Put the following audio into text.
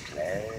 política. É.